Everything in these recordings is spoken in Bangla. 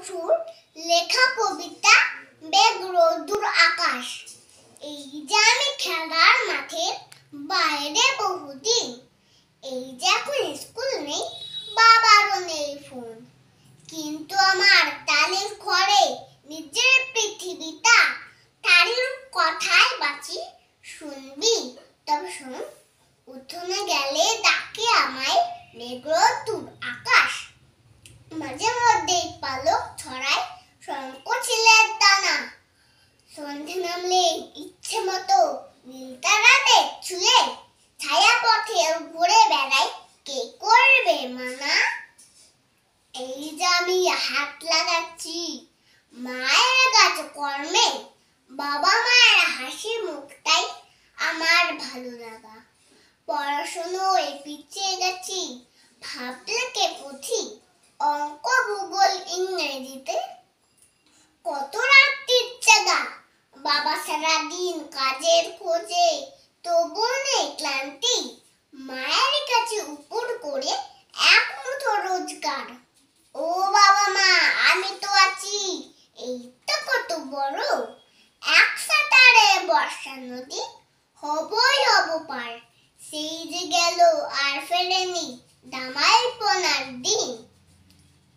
বসুর লেখা কবিতা বেগ রোদ্দুর আকাশ। এই যে আমি খেলার মাঠে বাইরে বহুদিন, এই যে এখন স্কুল নেই, বাবারও নেই ফোন। কিন্তু আমার তালের ঘরে নিজের পৃথিবীটা তারির কথায় বাঁচি, শুনবি। তবে শোন, উঠোনে গেলে ডাকে আমায় মেঘরোদ্দুর ইচ্ছে নীলতারাতে ছুঁয়ে ছায়া পথে ঘুরে বেড়াই। কে করবে মানা? এই যে আমি হাত লাগাচ্ছি, মায়ের কাছে কর্মে। বাবা মায়ের হাসি মুখটাই আমার ভালো লাগা। পড়াশুনোয় পিছিয়ে গেছি, ভাবলে কে পুঁথি? বাবা সারা দিন কাজের খোঁজে তবু নেই ক্লান্তি। মায়ের কাছে উপর করে এক মুঠো রোজগার। ও বাবা মা, আমি তো আছি। এই তো কত বড়। এক সাঁতারে বর্ষা নদী, হবই হব পার। সেই যে গেল আর ফেরেনি দামাই পোনার দিন।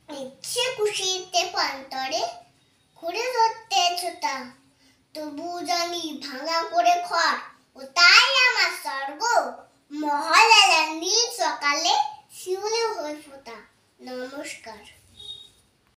ইচ্ছে খুশিতে পান্তরে ঘুরে ধরতে ছোটা তবু জানি ভাঙা করে খড় ও তাই আমার স্বর্গ মহালয়ার নীল সকালে শিউলে হয়ে ফোটা। নমস্কার